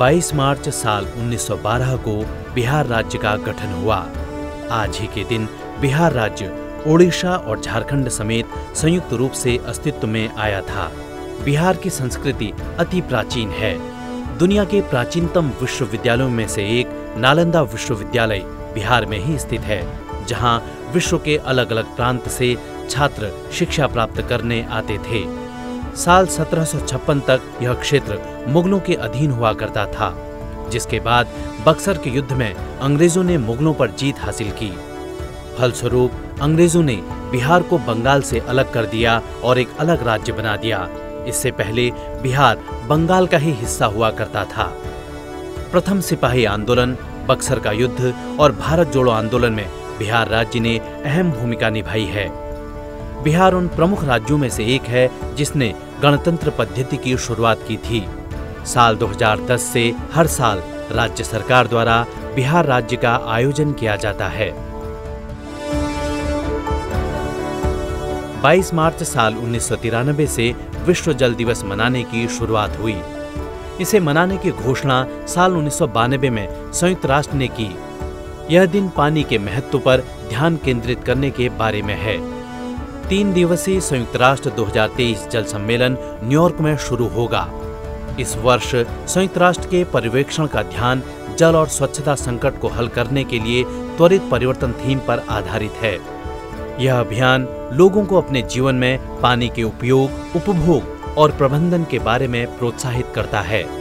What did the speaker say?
22 मार्च साल 1912 को बिहार राज्य का गठन हुआ। आज ही के दिन बिहार राज्य ओडिशा और झारखंड समेत संयुक्त रूप से अस्तित्व में आया था। बिहार की संस्कृति अति प्राचीन है। दुनिया के प्राचीनतम विश्वविद्यालयों में से एक नालंदा विश्वविद्यालय बिहार में ही स्थित है, जहाँ विश्व के अलग अलग प्रांत से छात्र शिक्षा प्राप्त करने आते थे। साल 1756 तक यह क्षेत्र मुगलों के अधीन हुआ करता था, जिसके बाद बक्सर के युद्ध में अंग्रेज़ों ने मुगलों पर जीत हासिल की। फलस्वरूप, अंग्रेज़ों ने बिहार को बंगाल से अलग कर दिया और एक अलग राज्य बना दिया। इससे पहले बिहार बंगाल का ही हिस्सा हुआ करता था। प्रथम सिपाही आंदोलन, बक्सर का युद्ध और भारत जोड़ो आंदोलन में बिहार राज्य ने अहम भूमिका निभाई है। बिहार उन प्रमुख राज्यों में से एक है जिसने गणतंत्र पद्धति की शुरुआत की थी। साल 2010 से हर साल राज्य सरकार द्वारा बिहार राज्य का आयोजन किया जाता है। 22 मार्च साल उन्नीस से विश्व जल दिवस मनाने की शुरुआत हुई। इसे मनाने की घोषणा साल उन्नीस सौ बानवे में संयुक्त राष्ट्र ने की। यह दिन पानी के महत्व पर ध्यान केंद्रित करने के बारे में है। तीन दिवसीय संयुक्त राष्ट्र 2023 जल सम्मेलन न्यूयॉर्क में शुरू होगा। इस वर्ष संयुक्त राष्ट्र के पर्यवेक्षण का ध्यान जल और स्वच्छता संकट को हल करने के लिए त्वरित परिवर्तन थीम पर आधारित है। यह अभियान लोगों को अपने जीवन में पानी के उपयोग, उपभोग और प्रबंधन के बारे में प्रोत्साहित करता है।